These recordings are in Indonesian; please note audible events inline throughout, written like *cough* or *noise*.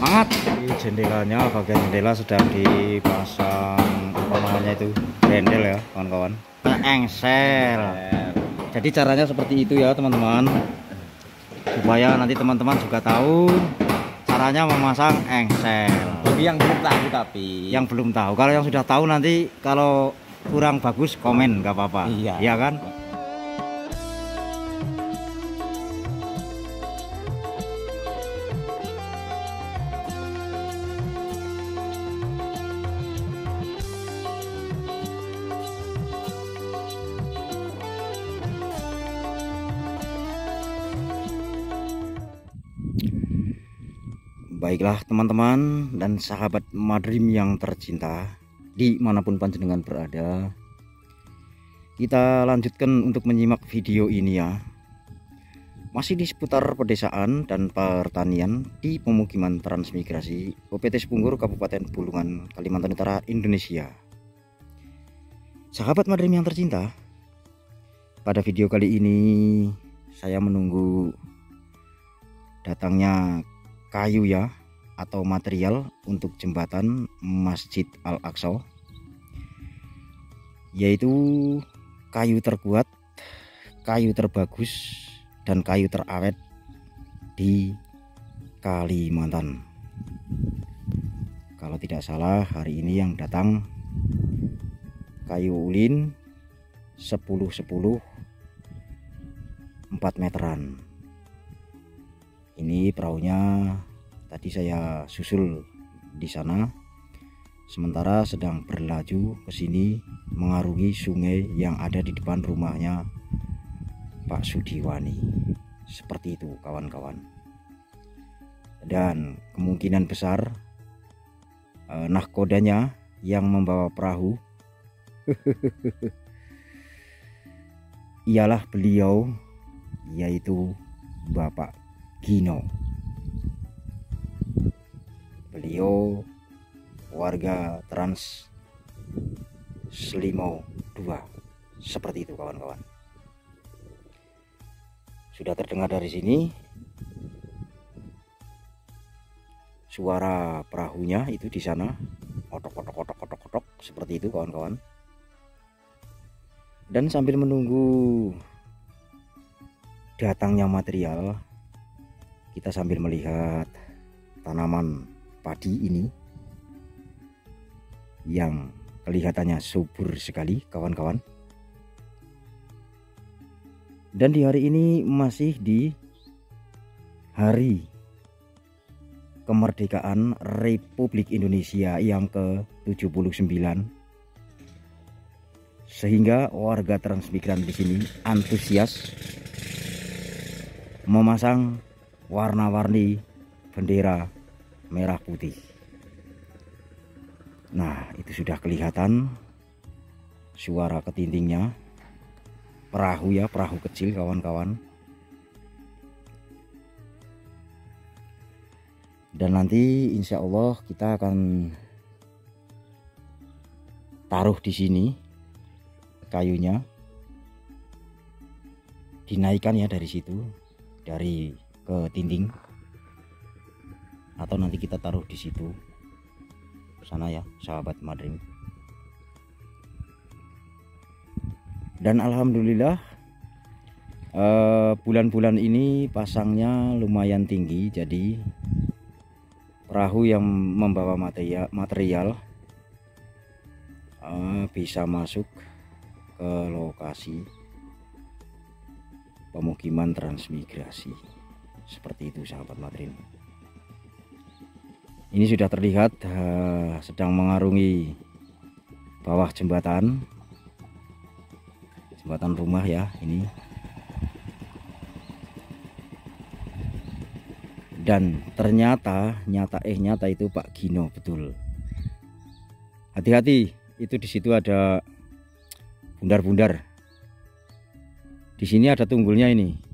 semangat. Jendelanya bagian jendela sedang dipasang apa namanya itu? Grendel ya kawan-kawan. Engsel. Jadi caranya seperti itu ya teman-teman. Supaya nanti teman-teman juga tahu caranya memasang engsel. Bagi yang belum tahu tapi. Yang belum tahu. Kalau yang sudah tahu nanti kalau kurang bagus komen nggak apa-apa. Iya. iya kan Baiklah teman-teman dan sahabat Madrim yang tercinta di mana pun panjenengan berada Kita lanjutkan untuk menyimak video ini ya. Masih di seputar pedesaan dan pertanian di pemukiman transmigrasi OPT Sepunggur Kabupaten Bulungan Kalimantan Utara Indonesia. Sahabat Madrim yang tercinta Pada video kali ini saya menunggu datangnya kayu ya atau material untuk jembatan Masjid Al-Aqsa yaitu kayu terkuat, kayu terbagus dan kayu terawet di Kalimantan. Kalau tidak salah hari ini yang datang kayu ulin 10 10 4 meteran ini perahunya tadi saya susul di sana. Sementara sedang berlaju ke sini mengarungi sungai yang ada di depan rumahnya Pak Sudiwani. Seperti itu kawan-kawan. Dan kemungkinan besar eh, nahkodanya yang membawa perahu *laughs* ialah beliau yaitu Bapak Gino. Beliau warga Trans Selimo 2. Seperti itu kawan-kawan. Sudah terdengar dari sini suara perahunya itu di sana otok otok otok otok otok seperti itu kawan-kawan. Dan sambil menunggu datangnya material kita sambil melihat tanaman padi ini yang kelihatannya subur sekali kawan-kawan. Dan di hari ini masih di hari kemerdekaan Republik Indonesia yang ke-79. Sehingga warga transmigran di sini antusias memasang warna-warni bendera merah putih. Nah, itu sudah kelihatan suara ketintingnya. Perahu ya, perahu kecil kawan-kawan. Dan nanti insya Allah kita akan taruh di sini kayunya. Dinaikkan ya dari situ, dari ke tinting atau nanti kita taruh di situ. Sana ya sahabat madring. Dan alhamdulillah eh, bulan-bulan ini pasangnya lumayan tinggi. Jadi perahu yang membawa material, material eh, bisa masuk ke lokasi pemukiman transmigrasi seperti itu sahabat madrin. Ini sudah terlihat uh, sedang mengarungi bawah jembatan. Jembatan rumah ya ini. Dan ternyata nyata eh nyata itu Pak Gino betul. Hati-hati itu di situ ada bundar-bundar. Di sini ada tunggulnya ini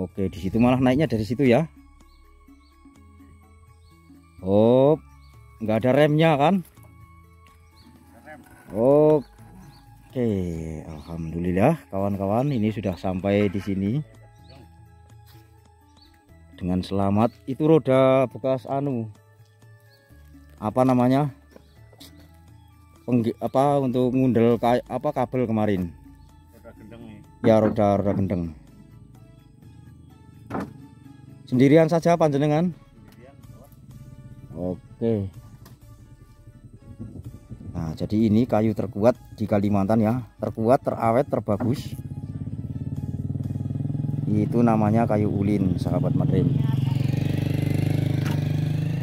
Oke, di situ malah naiknya dari situ ya. Oh, nggak ada remnya kan? Oke, alhamdulillah kawan-kawan ini sudah sampai di sini. dengan selamat itu roda bekas anu apa namanya Penggi, apa untuk ngundel apa kabel kemarin Roda gendeng nih. ya roda roda gendeng sendirian saja panjenengan? Oke. Nah jadi ini kayu terkuat di Kalimantan ya. Terkuat terawet terbagus. Itu namanya kayu ulin sahabat madrim.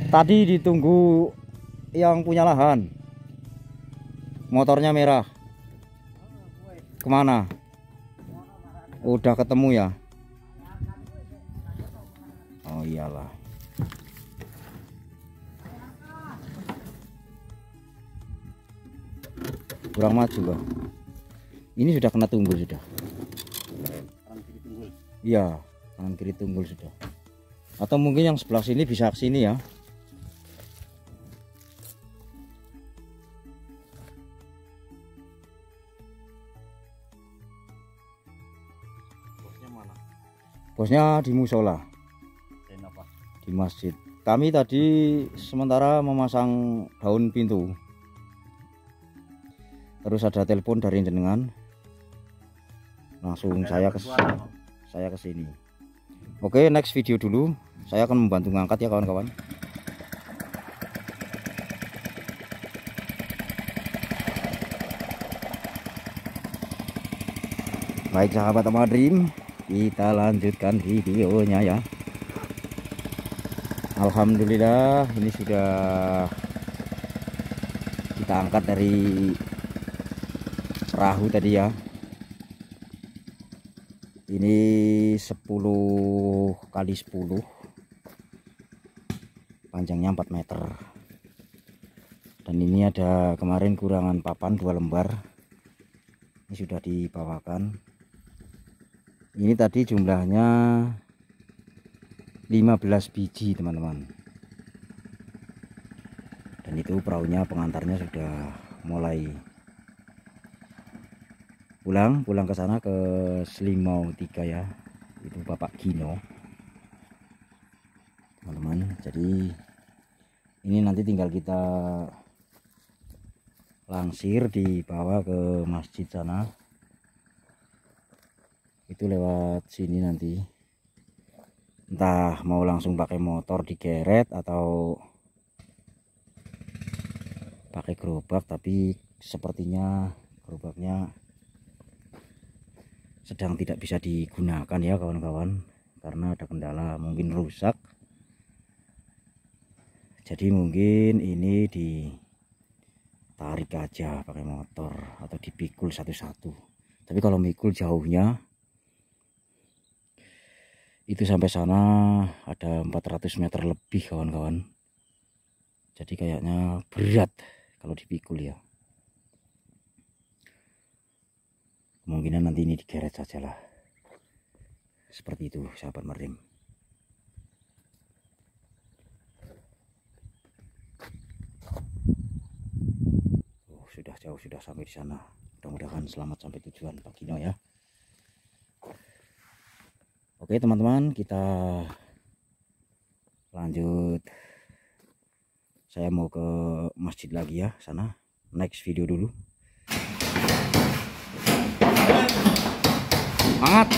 Tadi ditunggu yang punya lahan. Motornya merah. Ke mana? Udah ketemu ya iyalah kurang maju loh ini sudah kena tunggul sudah Kanan kiri tunggul. iya kanan kiri tunggul sudah atau mungkin yang sebelah sini bisa ke sini ya Bosnya mana? bosnya di musola? Di masjid. Kami tadi sementara memasang daun pintu. Terus ada telepon dari jenengan. Langsung saya ke saya ke sini. Oke next video dulu. Saya akan membantu ngangkat ya kawan-kawan. Baik sahabat Amadrim kita lanjutkan videonya ya Alhamdulillah ini sudah kita angkat dari perahu tadi ya. Ini 10 kali 10 panjangnya 4 meter. Dan ini ada kemarin kurangan papan dua lembar. Ini sudah dibawakan. Ini tadi jumlahnya 15 biji teman-teman. Dan itu perahunya pengantarnya sudah mulai pulang pulang ke sana ke Selimau 3 ya. Itu Bapak Gino. Teman-teman jadi ini nanti tinggal kita langsir dibawa ke masjid sana. Itu lewat sini nanti entah mau langsung pakai motor digeret atau pakai gerobak tapi sepertinya gerobaknya sedang tidak bisa digunakan ya kawan-kawan. Karena ada kendala mungkin rusak. Jadi mungkin ini ditarik aja pakai motor atau dipikul satu-satu. Tapi kalau mikul jauhnya itu sampai sana ada 400 meter lebih kawan-kawan. Jadi kayaknya berat kalau dipikul ya. Kemungkinan nanti ini digeret saja lah seperti itu sahabat marim oh, sudah jauh sudah sampai di sana. Mudah-mudahan selamat sampai tujuan Pak Gino ya Oke teman-teman kita lanjut. Saya mau ke masjid lagi ya sana. Next video dulu. Semangat!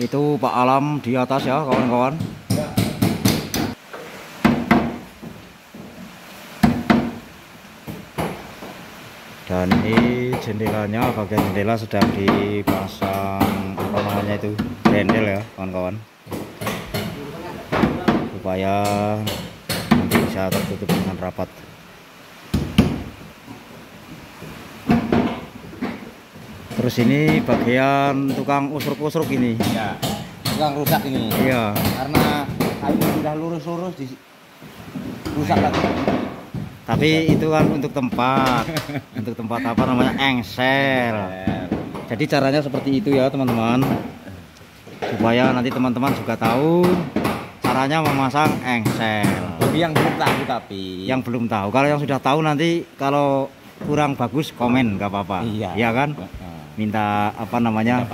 Itu Pak Alam di atas ya kawan-kawan dan ini jendelanya bagian jendela sedang dipasang apa namanya itu grendel ya kawan-kawan supaya nanti bisa tertutup dengan rapat terus ini bagian tukang usruk-usruk ini Ya. Tukang rusak ini. iya Karena kayu sudah lurus-lurus di rusak lagi. Tapi itu kan untuk tempat. *laughs* Untuk tempat apa namanya? Engsel. Jadi caranya seperti itu ya teman-teman. Supaya nanti teman-teman juga tahu caranya memasang engsel. Bagi yang belum tahu tapi. Yang belum tahu. Kalau yang sudah tahu nanti kalau kurang bagus komen nggak apa-apa. Iya. ya kan? Minta apa namanya?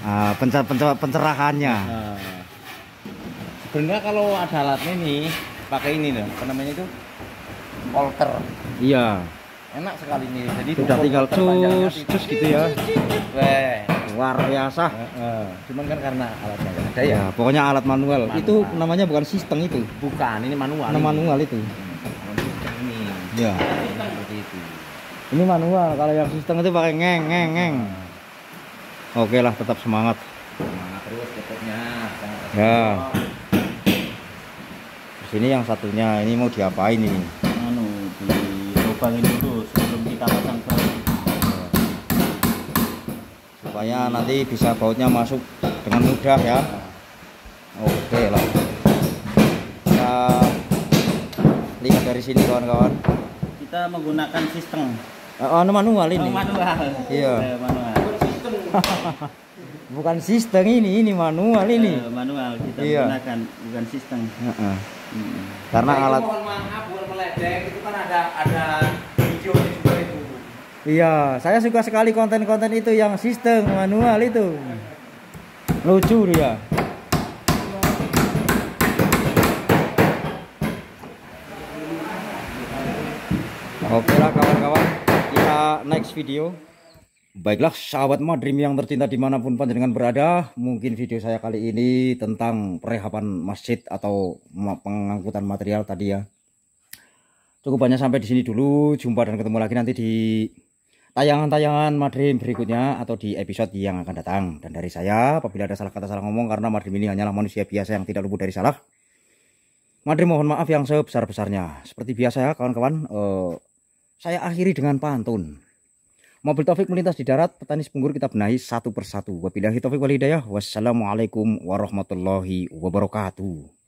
Uh, pencer- pencer- pencerahannya. Sebenarnya kalau ada alatnya nih, pakai ini loh, apa namanya itu? Polter. iya Enak sekali nih. Jadi sudah tinggal cus cus gitu ya Weh. luar biasa. Cuman kan karena alatnya ada ya. ya pokoknya alat manual. Manual. itu namanya bukan sistem itu Bukan, ini manual. Ini. manual itu Hmm, ini. ya Seperti itu. ini manual kalau yang sistem itu pakai ngeng ngeng ngeng oke lah tetap semangat Semangat terus kasih Ya. kendor. sini yang satunya ini mau diapain ini dilubangin dulu sebelum kita pasang ke supaya nanti bisa bautnya masuk dengan mudah ya. Oke lah. Kita lihat dari sini kawan-kawan. Kita menggunakan sistem. Oh, manual ini. Oh, manual. Iya. Eh, manual. *laughs* Bukan sistem. Ini ini manual ini. Eh, manual. Kita Iya. menggunakan bukan sistem. Heeh. Mm. karena Nah, itu alat mohon maaf bukan meledek, itu ada ada videonya juga itu. iya saya suka sekali konten-konten itu yang sistem manual itu. Lucu dia. Oke lah kawan-kawan. Kita next video. Baiklah sahabat Madrim yang tercinta di mana pun panjenengan berada Mungkin video saya kali ini tentang perehapan masjid atau pengangkutan material tadi ya Cukup banyak sampai di sini dulu Jumpa dan ketemu lagi nanti di tayangan-tayangan Madrim berikutnya Atau di episode yang akan datang Dan dari saya apabila ada salah kata salah ngomong Karena Madrim ini hanyalah manusia biasa yang tidak luput dari salah Madrim mohon maaf yang sebesar-besarnya Seperti biasa ya kawan-kawan eh, Saya akhiri dengan pantun Mobil Taufik melintas di darat, petani sepunggur kita benahi satu persatu. Wabillahi taufik wal hidayah. Wassalamualaikum warahmatullahi wabarakatuh.